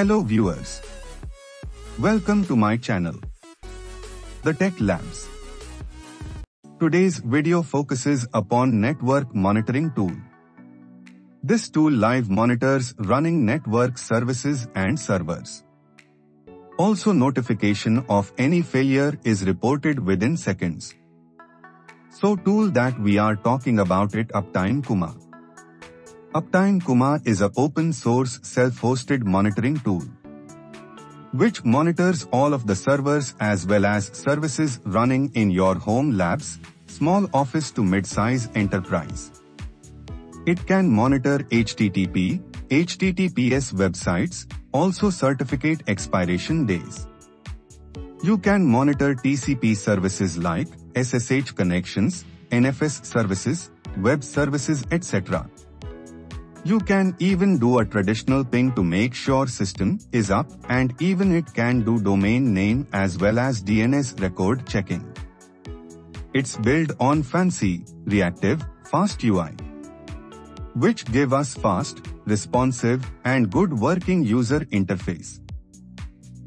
Hello viewers. Welcome to my channel. The Tech Labs. Today's video focuses upon network monitoring tool. This tool live monitors running network services and servers. Also notification of any failure is reported within seconds. So tool that we are talking about it Uptime Kuma. Uptime Kuma is an open source self-hosted monitoring tool which monitors all of the servers as well as services running in your home labs, small office to mid-size enterprise. It can monitor HTTP, HTTPS websites, also certificate expiration days. You can monitor TCP services like SSH connections, NFS services, web services etc. You can even do a traditional ping to make sure system is up and even it can do domain name as well as DNS record checking. It's built on fancy, reactive, fast UI, which give us fast, responsive, and good working user interface.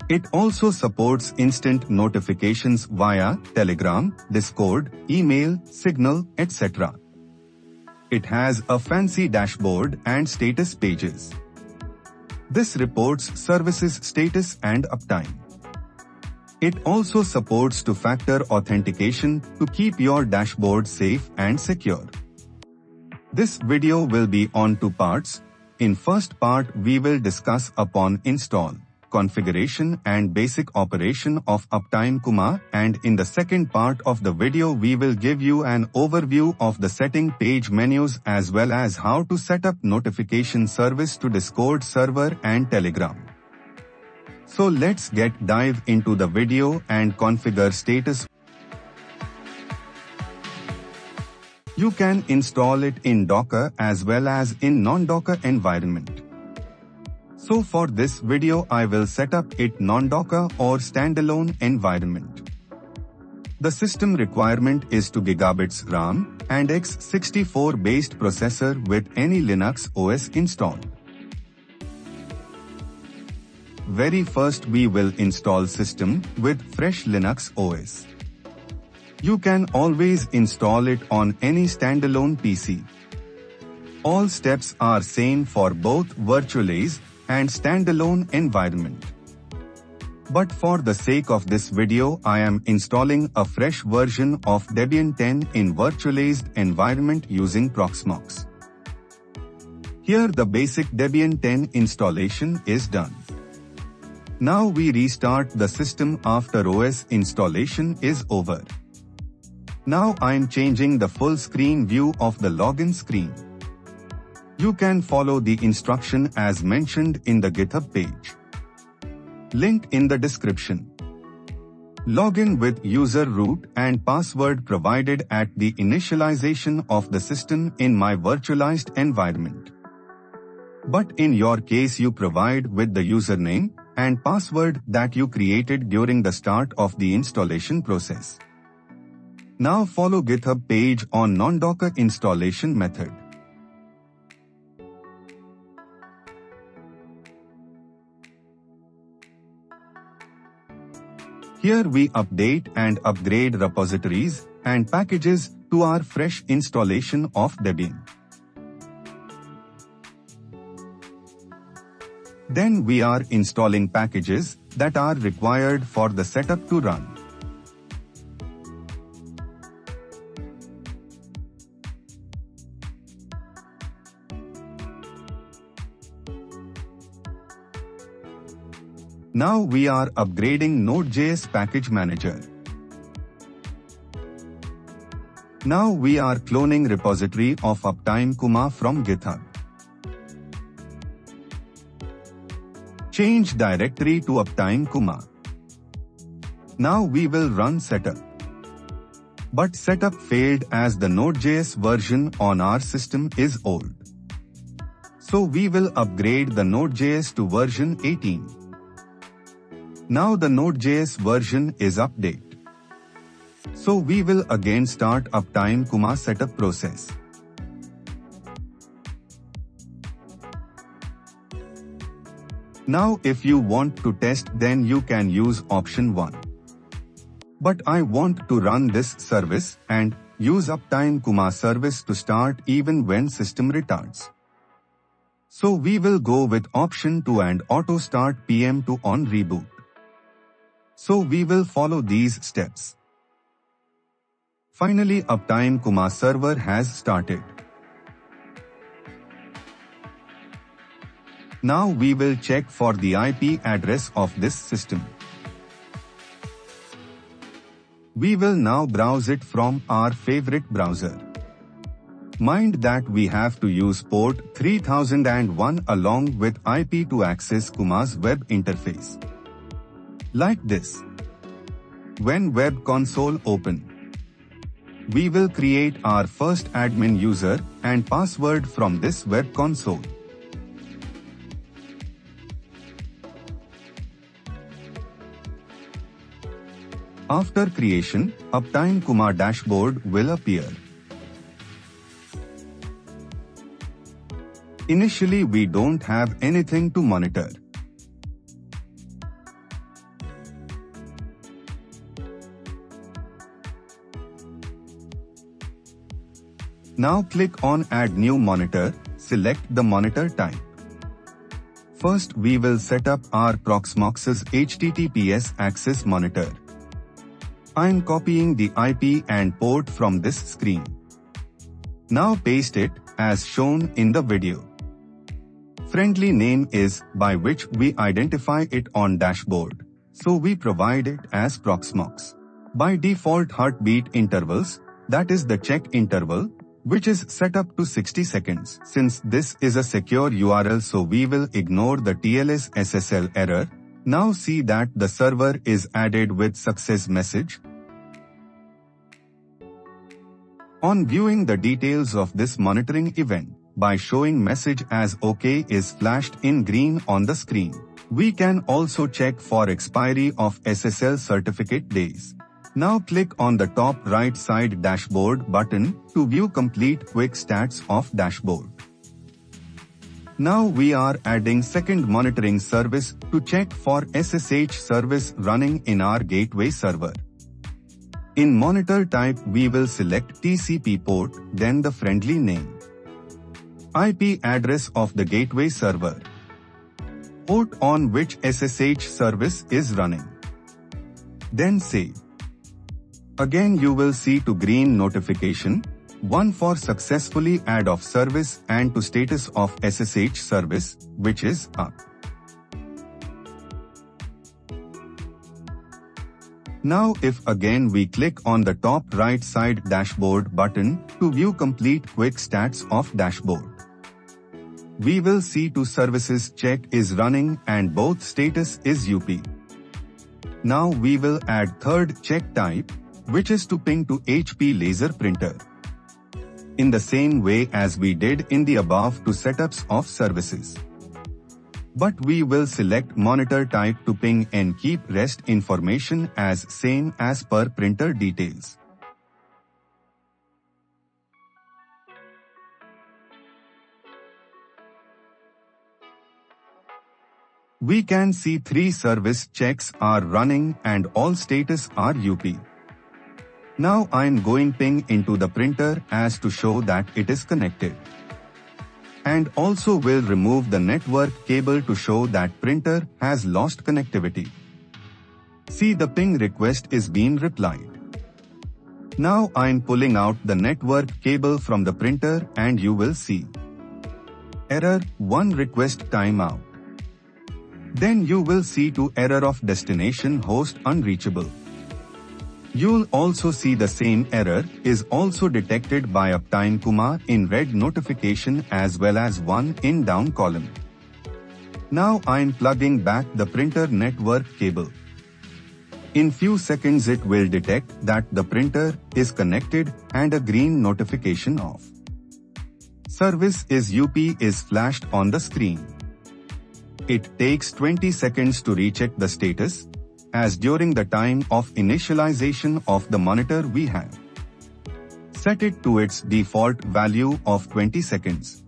It also supports instant notifications via Telegram, Discord, email, Signal, etc. It has a fancy dashboard and status pages. This reports services status and uptime. It also supports two-factor authentication to keep your dashboard safe and secure. This video will be on two parts. In first part we will discuss upon install configuration and basic operation of Uptime Kuma and in the second part of the video we will give you an overview of the setting page menus as well as how to set up notification service to Discord server and Telegram. So let's get dive into the video and configure status. You can install it in Docker as well as in non-Docker environment. So for this video I will set up it non-Docker or standalone environment. The system requirement is 2 gigabits RAM and x64 based processor with any Linux OS installed. Very first we will install system with fresh Linux OS. You can always install it on any standalone PC. All steps are same for both virtualize and standalone environment. But for the sake of this video I am installing a fresh version of Debian 10 in virtualized environment using Proxmox. Here the basic Debian 10 installation is done. Now we restart the system after OS installation is over. Now I'm changing the full screen view of the login screen. You can follow the instruction as mentioned in the GitHub page. Link in the description. Login with user root and password provided at the initialization of the system in my virtualized environment. But in your case you provide with the username and password that you created during the start of the installation process. Now follow GitHub page on non-docker installation method. Here we update and upgrade repositories and packages to our fresh installation of Debian. Then we are installing packages that are required for the setup to run. Now we are upgrading Node.js package manager. Now we are cloning repository of Uptime Kuma from GitHub. Change directory to Uptime Kuma. Now we will run setup. But setup failed as the Node.js version on our system is old. So we will upgrade the Node.js to version 18. Now the Node.js version is update. So we will again start Uptime Kuma setup process. Now if you want to test then you can use option 1. But I want to run this service and use uptime Kuma service to start even when system retards. So we will go with option 2 and auto start PM2 on reboot. So we will follow these steps. Finally uptime Kuma server has started. Now we will check for the IP address of this system. We will now browse it from our favorite browser. Mind that we have to use port 3001 along with IP to access Kuma's web interface. Like this. When web console open, we will create our first admin user and password from this web console. After creation, Uptime Kuma dashboard will appear. Initially we don't have anything to monitor. Now click on Add New Monitor, select the monitor type. First we will set up our Proxmox's HTTPS access monitor. I'm copying the IP and port from this screen. Now paste it as shown in the video friendly name is by which we identify it on dashboard. So we provide it as Proxmox. By default heartbeat intervals, that is the check interval, which is set up to 60 seconds. Since this is a secure URL so we will ignore the TLS SSL error. Now see that the server is added with success message. On viewing the details of this monitoring event, by showing message as OK is flashed in green on the screen. We can also check for expiry of SSL certificate days. Now click on the top right side dashboard button to view complete quick stats of dashboard. Now we are adding second monitoring service to check for SSH service running in our gateway server. In monitor type we will select TCP port, then the friendly name. IP address of the gateway server. Port on which SSH service is running. Then save. Again you will see two green notification, one for successfully add of service and to status of SSH service, which is up. Now if again we click on the top right side dashboard button to view complete quick stats of dashboard we will see two services check is running and both status is UP. Now we will add third check type, which is to ping to HP laser printer. In the same way as we did in the above two setups of services. But we will select monitor type to ping and keep rest information as same as per printer details. We can see three service checks are running and all status are UP. Now I'm going ping into the printer as to show that it is connected. And also will remove the network cable to show that printer has lost connectivity. See the ping request is being replied. Now I'm pulling out the network cable from the printer and you will see. Error 1 request timeout. Then you will see to error of destination host unreachable. You'll also see the same error is also detected by Uptime Kuma in red notification as well as one in down column. Now I'm plugging back the printer network cable. In few seconds it will detect that the printer is connected and a green notification off. Service is UP is flashed on the screen. It takes 20 seconds to recheck the status, as during the time of initialization of the monitor we have set it to its default value of 20 seconds.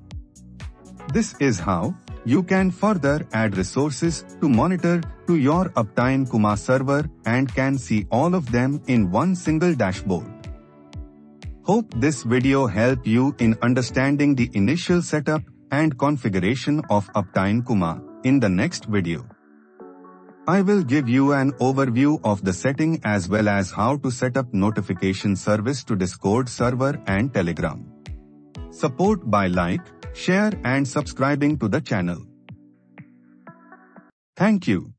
This is how You can further add resources to monitor to your Uptime Kuma server and can see all of them in one single dashboard. Hope this video helped you in understanding the initial setup and configuration of Uptime Kuma. In the next video, I will give you an overview of the setting as well as how to set up notification service to Discord server and Telegram. Support by like, share and subscribing to the channel. Thank you.